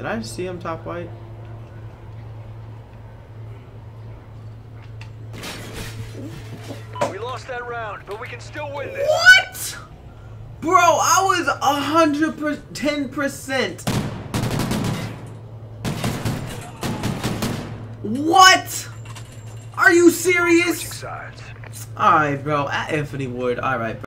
Did I see him top white? We lost that round, but we can still win this. What? Bro, I was a hundred ten percent. What? Are you serious? Alright, bro. At Anthony Ward. Alright, bro.